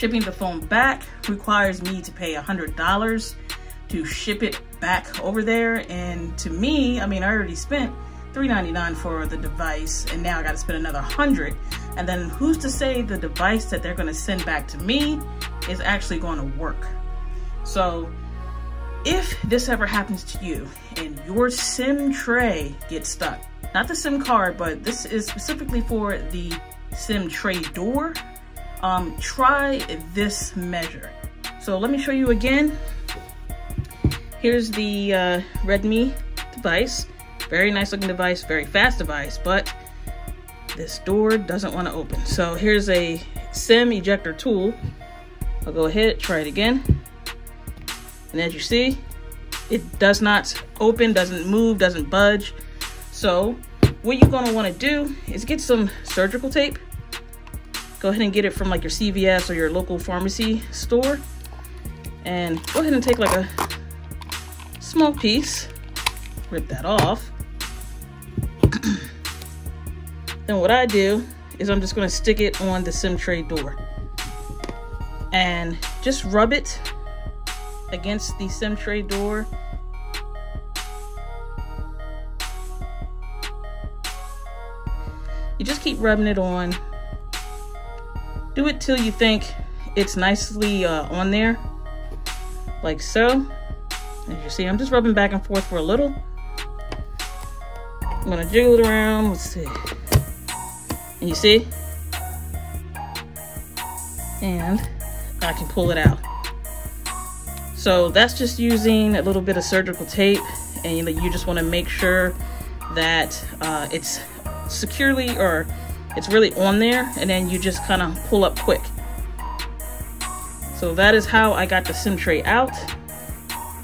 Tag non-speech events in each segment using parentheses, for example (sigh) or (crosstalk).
Shipping the phone back requires me to pay $100 to ship it back over there. And to me, I mean, I already spent $3.99 for the device and now I gotta spend another 100 And then who's to say the device that they're gonna send back to me is actually gonna work? So if this ever happens to you and your SIM tray gets stuck, not the SIM card, but this is specifically for the SIM tray door, um, try this measure. So let me show you again. Here's the uh, Redmi device. Very nice looking device, very fast device, but this door doesn't want to open. So here's a SIM ejector tool. I'll go ahead, try it again. And as you see, it does not open, doesn't move, doesn't budge. So what you're gonna wanna do is get some surgical tape go ahead and get it from like your CVS or your local pharmacy store. And go ahead and take like a small piece, rip that off. (clears throat) then what I do is I'm just gonna stick it on the SIM tray door. And just rub it against the SIM tray door. You just keep rubbing it on do it till you think it's nicely uh, on there, like so. As you see, I'm just rubbing back and forth for a little. I'm gonna jiggle it around, let's see. And you see? And I can pull it out. So that's just using a little bit of surgical tape and you, just wanna make sure that uh, it's securely or it's really on there and then you just kind of pull up quick. So that is how I got the SIM tray out.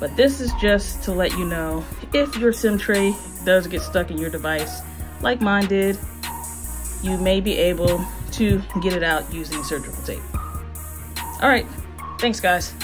But this is just to let you know if your SIM tray does get stuck in your device, like mine did, you may be able to get it out using surgical tape. All right, thanks guys.